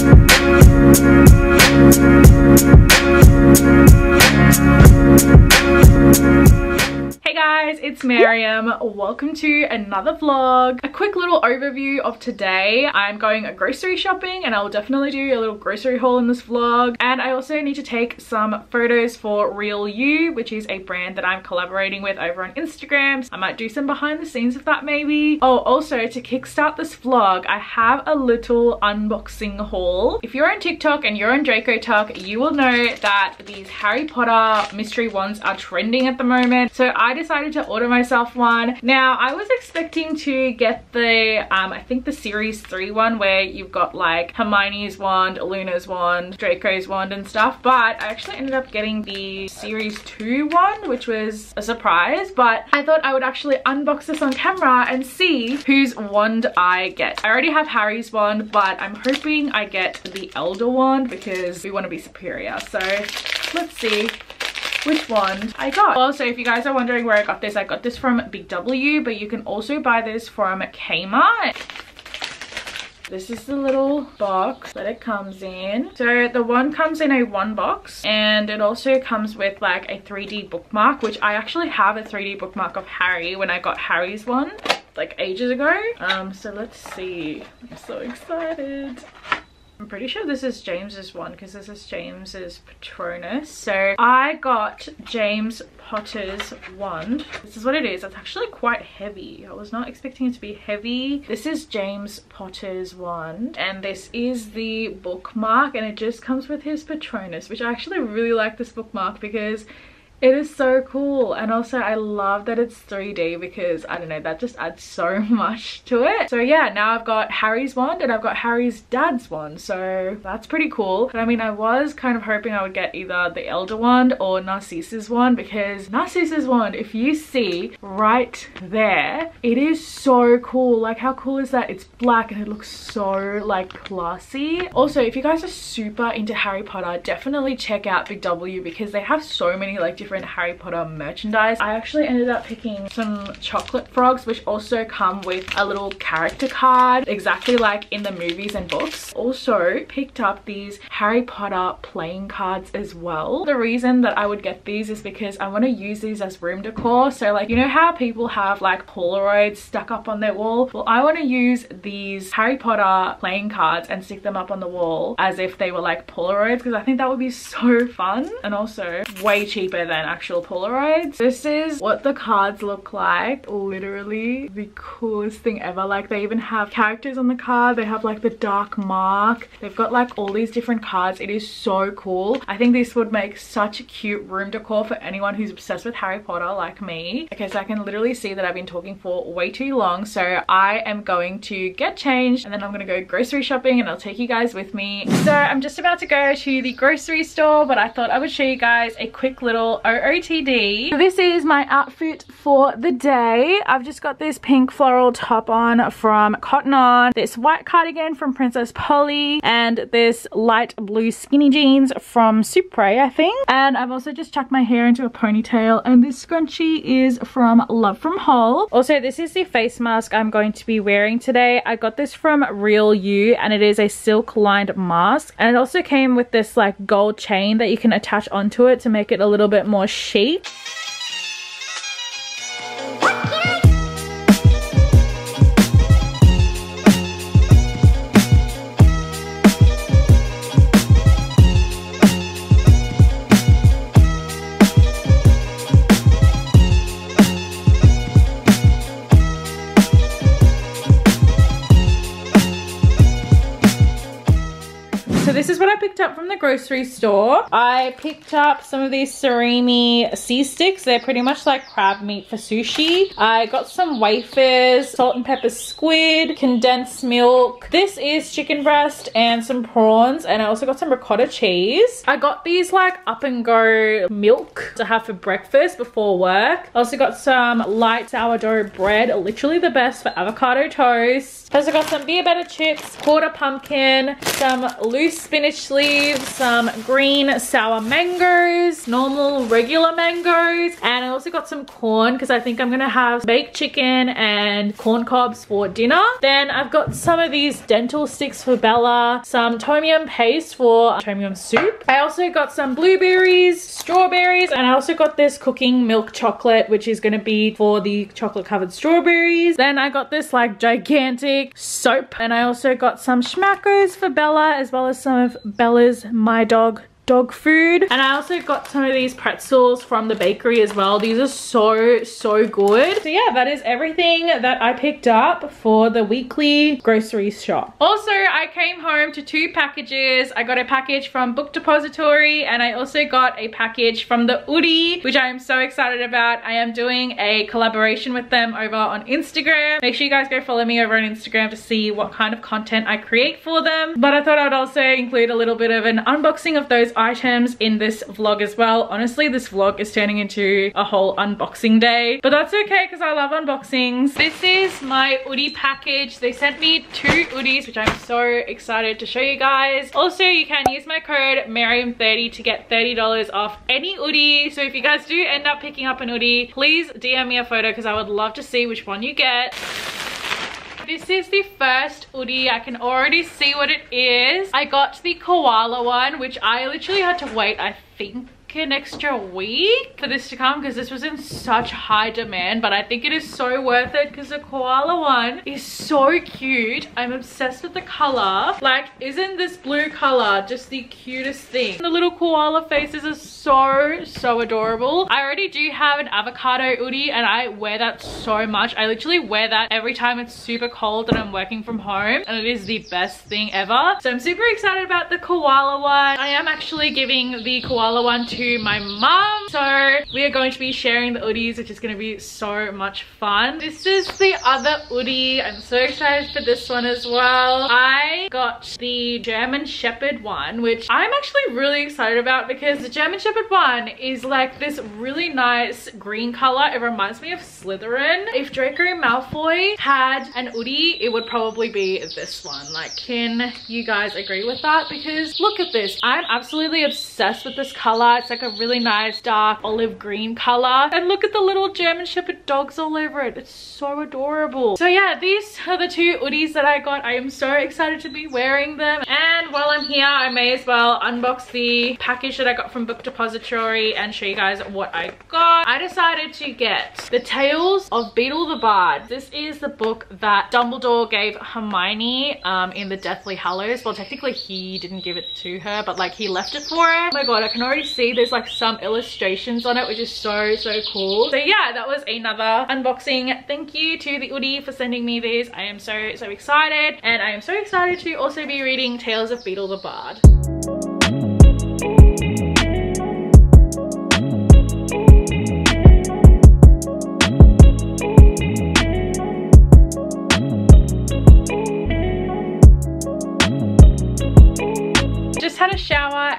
Müzik it's Mariam. Welcome to another vlog. A quick little overview of today. I'm going a grocery shopping and I will definitely do a little grocery haul in this vlog. And I also need to take some photos for Real You, which is a brand that I'm collaborating with over on Instagram. So I might do some behind the scenes of that maybe. Oh, also to kickstart this vlog, I have a little unboxing haul. If you're on TikTok and you're on DracoTok, you will know that these Harry Potter mystery wands are trending at the moment. So I decided to order myself one. Now, I was expecting to get the, um, I think the series 3 one where you've got like Hermione's wand, Luna's wand, Draco's wand and stuff, but I actually ended up getting the series 2 one, which was a surprise, but I thought I would actually unbox this on camera and see whose wand I get. I already have Harry's wand, but I'm hoping I get the Elder wand because we want to be superior. So let's see which one I got. Also, if you guys are wondering where I got this, I got this from Big W, but you can also buy this from Kmart. This is the little box that it comes in. So the one comes in a one box and it also comes with like a 3D bookmark, which I actually have a 3D bookmark of Harry when I got Harry's one like ages ago. Um, so let's see. I'm so excited. I'm pretty sure this is James's one because this is James's Patronus. So I got James Potter's wand. This is what it is. It's actually quite heavy. I was not expecting it to be heavy. This is James Potter's wand and this is the bookmark and it just comes with his Patronus which I actually really like this bookmark because it is so cool and also I love that it's 3D because I don't know that just adds so much to it. So yeah now I've got Harry's wand and I've got Harry's dad's wand so that's pretty cool. But I mean I was kind of hoping I would get either the Elder wand or Narcissa's wand because Narcissa's wand if you see right there it is so cool like how cool is that it's black and it looks so like classy. Also if you guys are super into Harry Potter definitely check out Big W because they have so many like different Harry Potter merchandise. I actually ended up picking some chocolate frogs which also come with a little character card exactly like in the movies and books. Also picked up these Harry Potter playing cards as well. The reason that I would get these is because I want to use these as room decor. So like you know how people have like Polaroids stuck up on their wall? Well I want to use these Harry Potter playing cards and stick them up on the wall as if they were like Polaroids because I think that would be so fun and also way cheaper than than actual Polaroids. This is what the cards look like. Literally the coolest thing ever. Like they even have characters on the card. They have like the dark mark. They've got like all these different cards. It is so cool. I think this would make such a cute room decor for anyone who's obsessed with Harry Potter like me. Okay, so I can literally see that I've been talking for way too long. So I am going to get changed and then I'm going to go grocery shopping and I'll take you guys with me. So I'm just about to go to the grocery store, but I thought I would show you guys a quick little OOTD. This is my outfit for the day. I've just got this pink floral top on from Cotton On, this white cardigan from Princess Polly, and this light blue skinny jeans from Supre, I think. And I've also just chucked my hair into a ponytail, and this scrunchie is from Love from Hole. Also, this is the face mask I'm going to be wearing today. I got this from Real You, and it is a silk lined mask. And it also came with this like gold chain that you can attach onto it to make it a little bit more more grocery store. I picked up some of these surimi sea sticks. They're pretty much like crab meat for sushi. I got some wafers, salt and pepper squid, condensed milk. This is chicken breast and some prawns. And I also got some ricotta cheese. I got these like up and go milk to have for breakfast before work. I also got some light sourdough bread, literally the best for avocado toast. I also got some beer butter chips, quarter pumpkin, some loose spinach leaves, some green sour mangoes, normal regular mangoes, and I also got some corn because I think I'm gonna have baked chicken and corn cobs for dinner. Then I've got some of these dental sticks for Bella, some tom yum paste for tom yum soup. I also got some blueberries, strawberries, and I also got this cooking milk chocolate, which is gonna be for the chocolate covered strawberries. Then I got this like gigantic soap, and I also got some schmackos for Bella, as well as some of Bella's My Dog dog food. And I also got some of these pretzels from the bakery as well. These are so, so good. So yeah, that is everything that I picked up for the weekly grocery shop. Also, I came home to two packages. I got a package from Book Depository and I also got a package from the Oodie, which I am so excited about. I am doing a collaboration with them over on Instagram. Make sure you guys go follow me over on Instagram to see what kind of content I create for them. But I thought I'd also include a little bit of an unboxing of those items in this vlog as well. Honestly, this vlog is turning into a whole unboxing day, but that's okay because I love unboxings. This is my Oodie package. They sent me two Oodies, which I'm so excited to show you guys. Also, you can use my code Mariam30 to get $30 off any Oodie. So if you guys do end up picking up an Oodie, please DM me a photo because I would love to see which one you get this is the first hoodie. I can already see what it is. I got the koala one, which I literally had to wait, I think an extra week for this to come because this was in such high demand but I think it is so worth it because the koala one is so cute. I'm obsessed with the color. Like isn't this blue color just the cutest thing? The little koala faces are so so adorable. I already do have an avocado hoodie and I wear that so much. I literally wear that every time it's super cold and I'm working from home and it is the best thing ever. So I'm super excited about the koala one. I am actually giving the koala one to to my mom. So we are going to be sharing the Oodies, which is going to be so much fun. This is the other Oodie. I'm so excited for this one as well. I got the German Shepherd one, which I'm actually really excited about because the German Shepherd one is like this really nice green color. It reminds me of Slytherin. If Draco Malfoy had an Oodie, it would probably be this one. Like, can you guys agree with that? Because look at this. I'm absolutely obsessed with this color. It's it's like a really nice dark olive green color. And look at the little German Shepherd dogs all over it. It's so adorable. So yeah, these are the two hoodies that I got. I am so excited to be wearing them. And while I'm here, I may as well unbox the package that I got from Book Depository and show you guys what I got. I decided to get The Tales of Beedle the Bard. This is the book that Dumbledore gave Hermione um, in the Deathly Hallows. Well, technically he didn't give it to her, but like he left it for her. Oh my god, I can already see there's like some illustrations on it which is so so cool. So yeah that was another unboxing. Thank you to the Oodie for sending me these. I am so so excited. And i am so excited to also be reading tales of Beedle the bard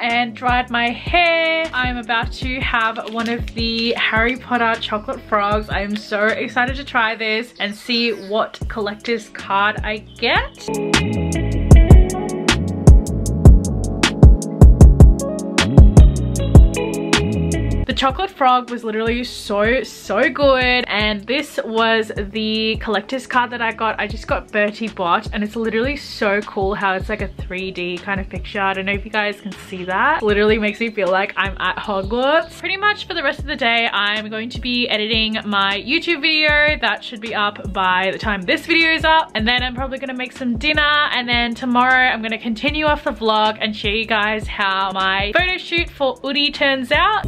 and dried my hair. I'm about to have one of the Harry Potter chocolate frogs. I am so excited to try this and see what collector's card I get. Chocolate frog was literally so, so good. And this was the collector's card that I got. I just got Bertie Bott and it's literally so cool how it's like a 3D kind of picture. I don't know if you guys can see that. It literally makes me feel like I'm at Hogwarts. Pretty much for the rest of the day, I'm going to be editing my YouTube video. That should be up by the time this video is up. And then I'm probably gonna make some dinner. And then tomorrow I'm gonna continue off the vlog and show you guys how my photo shoot for Oodie turns out.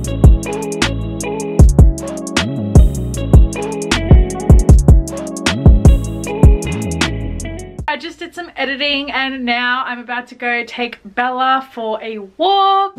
Just did some editing and now I'm about to go take Bella for a walk.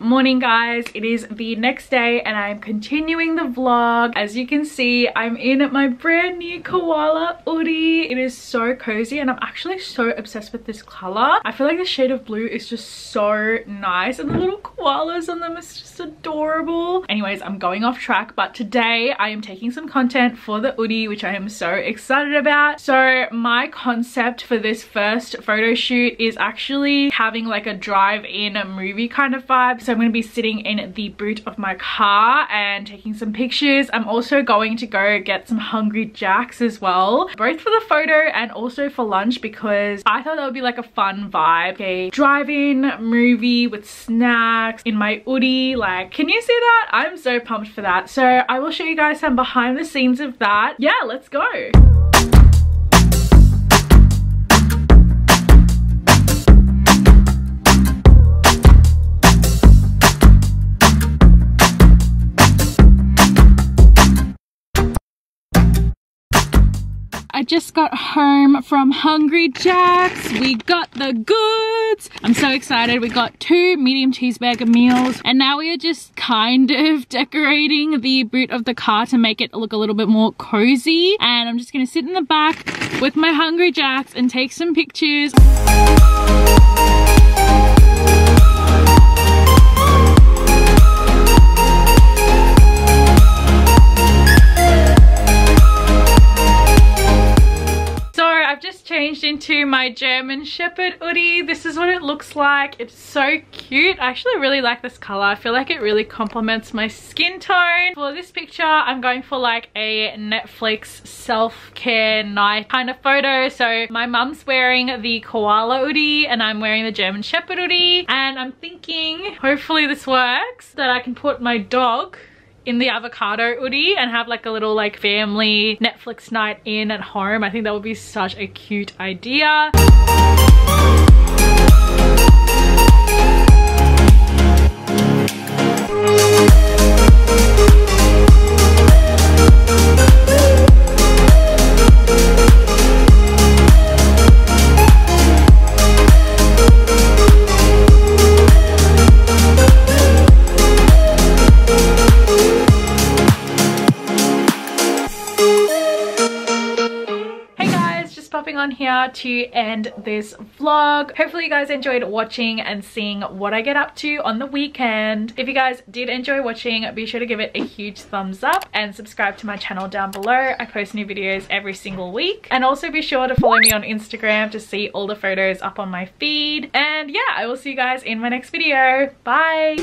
Morning guys. It is the next day and I'm continuing the vlog. As you can see, I'm in my brand new koala hoodie. It is so cozy and I'm actually so obsessed with this color. I feel like the shade of blue is just so nice and the little koalas on them is just adorable. Anyways, I'm going off track, but today I am taking some content for the hoodie, which I am so excited about. So my concept for this first photo shoot is actually having like a drive-in movie kind of vibe. So I'm going to be sitting in the boot of my car and taking some pictures. I'm also going to go get some Hungry Jacks as well, both for the photo and also for lunch because I thought that would be like a fun vibe. A drive-in movie with snacks in my hoodie. Like, can you see that? I'm so pumped for that. So I will show you guys some behind the scenes of that. Yeah, let's go. Just got home from Hungry Jack's. We got the goods. I'm so excited. We got two medium cheeseburger meals and now we are just kind of decorating the boot of the car to make it look a little bit more cozy. And I'm just gonna sit in the back with my Hungry Jacks and take some pictures. Into my German Shepherd hoodie. This is what it looks like. It's so cute. I actually really like this color. I feel like it really complements my skin tone. For this picture, I'm going for like a Netflix self-care night kind of photo. So my mum's wearing the koala hoodie and I'm wearing the German Shepherd hoodie. And I'm thinking, hopefully this works, that I can put my dog in the avocado hoodie and have like a little like family Netflix night in at home. I think that would be such a cute idea. Here to end this vlog. Hopefully you guys enjoyed watching and seeing what I get up to on the weekend. If you guys did enjoy watching, be sure to give it a huge thumbs up and subscribe to my channel down below. I post new videos every single week. And also be sure to follow me on Instagram to see all the photos up on my feed. And yeah, I will see you guys in my next video. Bye!